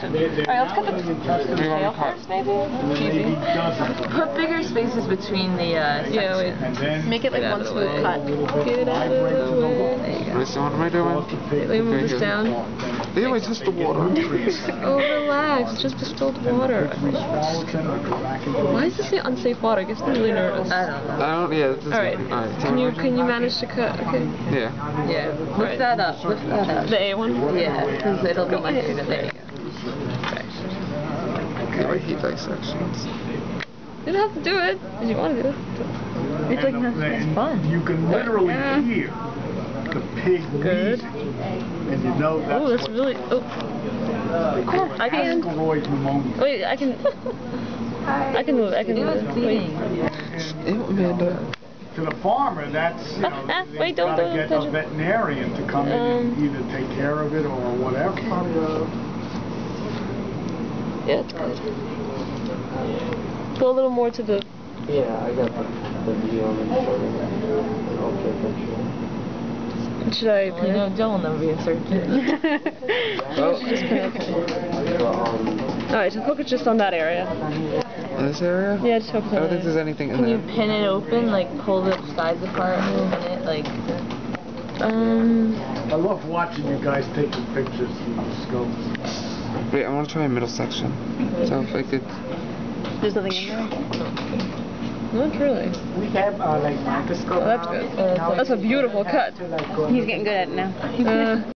section. Alright, let's cut the tail to first, maybe? Easy. Put bigger spaces between the uh, sections. Yeah, wait. Make it like one of smooth way. cut. Get it out of the way. There you go. Listen, what am I doing? Let me move this down. Ew, I touched the water. Oh, relax. It's just distilled water. Why does it say unsafe water? It gets me really nervous. I don't know. I don't, yeah. This is, Alright. Alright. Can you can you manage to cut? Okay. Yeah. Yeah. Lift Right. that up. Lift that up. The A one. Yeah, because it'll go under the there you go. Okay, I hate dissections. You don't have to do it if you want to do it. It's like that's, that's fun. You can literally Yeah. hear the pig Good. and you know that's, Oh, that's what really. Oh, they I can- wait. I can. I can move. I can move. was it. bleeding. Wait. Ew, Amanda. To the farmer, that's, you know, Ah, they've wait, don't- gotta don't get touch a veterinarian to come in and Um, either take care of it or whatever. Yeah, it's good. Go a little more to the. Yeah, I got the, the video on the Okay, picture. Should I Well, pin you know, it? Joe will never be a surgeon. Oh, Just pin it. The, um, Alright, so focus just on that area. this area? Yeah, just focus I don't think there's anything in Can you pin it open, like pull the sides apart and pin it, like? Um. I love watching you guys taking pictures through the scopes. Wait, I want to try a middle section. So if I could. There's nothing in there? Not really. we have uh, like microscope. Oh, that's good. Uh, That's a beautiful cut. To, like, go He's getting good at it now. Uh,